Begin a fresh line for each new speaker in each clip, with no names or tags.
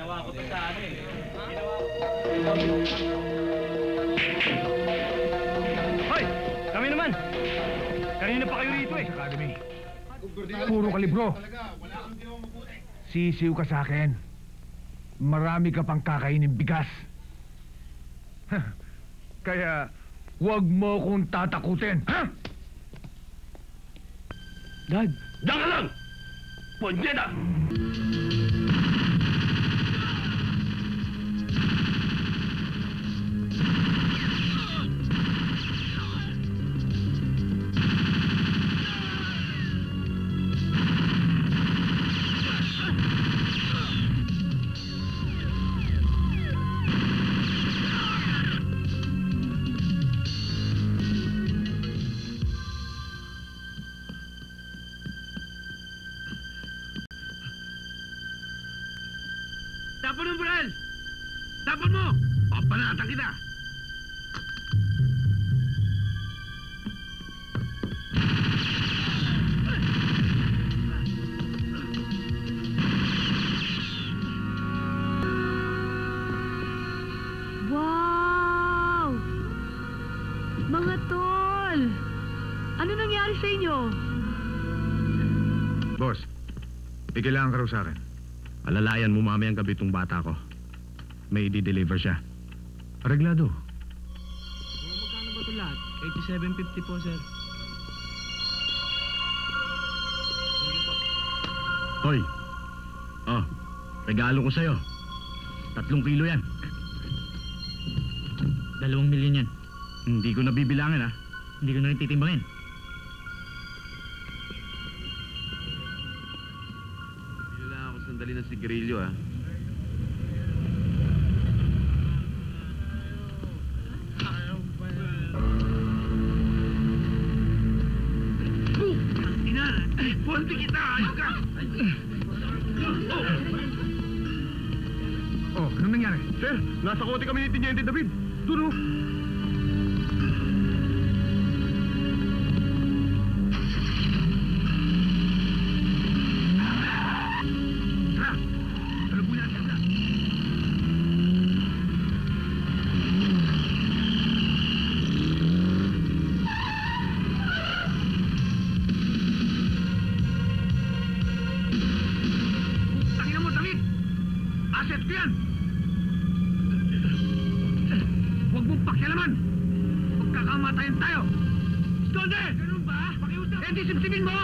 ako to sa ano eh.
Hoy! Kami naman! Kanina pa kayo rito eh.
Academy. Puro kalibro. Sisiw ka sa akin. Marami ka pang kakainin bigas. Kaya, huwag mo kong tatakutin. Ha?
Dad! Diyan ka lang! Punyeta!
Tapon Tapon mo! Papanatan kita!
Wow! Mga tol! Ano nangyari sa inyo?
Boss, may kailangan ka raw sa akin.
Alalayan mo mamayang gabi tong bata ko. May i-deliver siya. Areglado.
Magkano ba ito lahat? 87.50 po, sir.
Hoy! Oh, regalo ko sa'yo. Tatlong kilo yan.
Dalawang milyon yan.
Hindi ko nabibilangin ah.
Hindi ko na rin titimbangin.
Bili lang ako sandali ng sigarilyo ah.
Nangyari?
Sir, nasa kote kami ni Tiniente David. Doon oh.
Ano po yan? Tangina mo, tangin! Asset ko yan! Magkakamatayan tayo! Stonde! Ganun ba? Pakiusap! Eh, di sipsipin mo!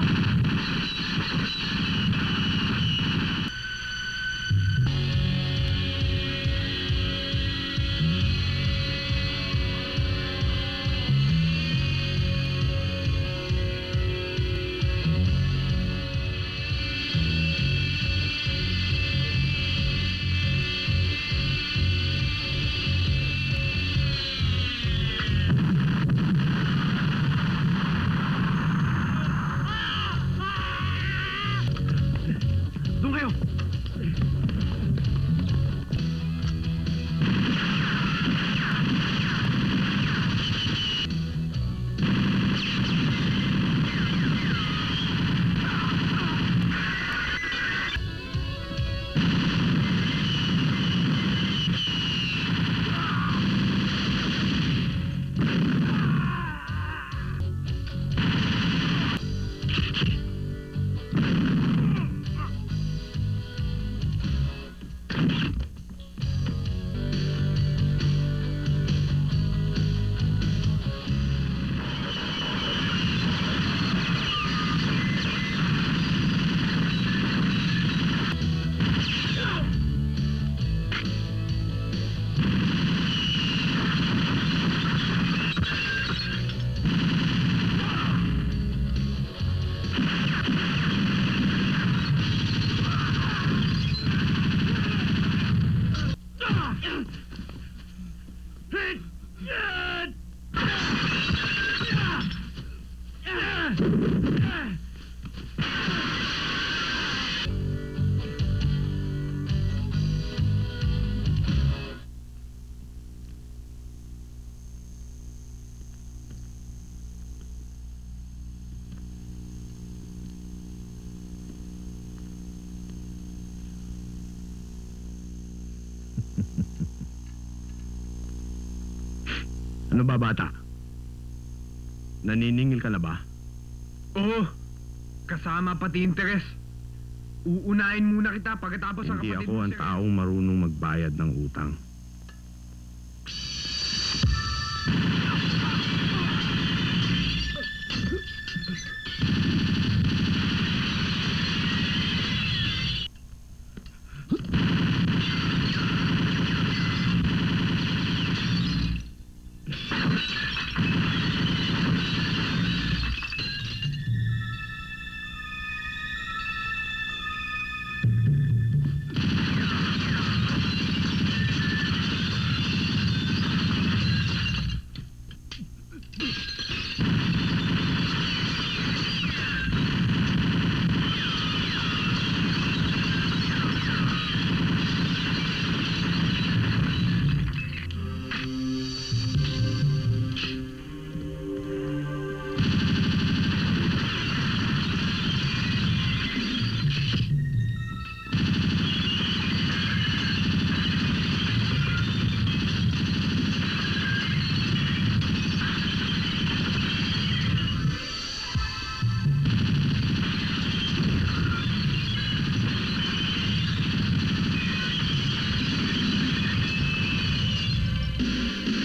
Ano ba bata? Naniningil ka na ba?
Oo. Kasama pati interes. Uunahin muna kita pagkatapos ang
Hindi
kapatid
ako
mo
ang taong marunong magbayad ng utang. Thank you.